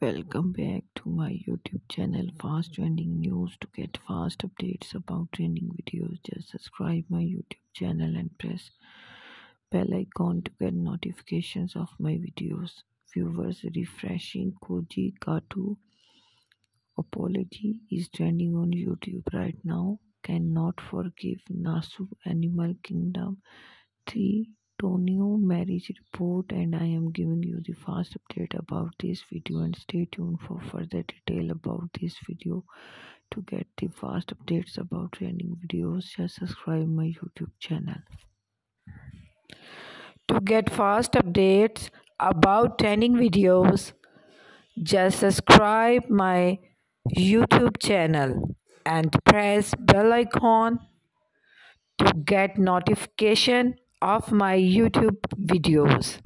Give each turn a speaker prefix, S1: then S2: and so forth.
S1: Welcome back to my YouTube channel Fast Trending News. To get fast updates about trending videos, just subscribe my YouTube channel and press bell icon to get notifications of my videos. Viewers refreshing Koji Katu apology is trending on YouTube right now. Cannot forgive Nasu Animal Kingdom 3 Tonio marriage report and I am giving you the fast update about this video and stay tuned for further detail about this video. To get the fast updates about training videos, just subscribe my YouTube channel. To get fast updates about training videos, just subscribe my YouTube channel and press bell icon to get notification of my YouTube videos.